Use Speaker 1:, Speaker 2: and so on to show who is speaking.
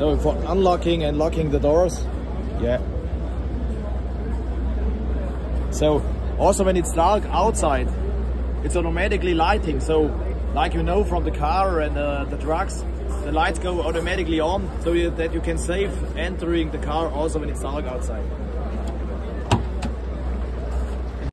Speaker 1: So for unlocking and locking the doors. Yeah. So also when it's dark outside, it's automatically lighting. So like you know from the car and uh, the trucks, the lights go automatically on so that you can save entering the car also when it's dark outside.